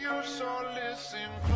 you, so listen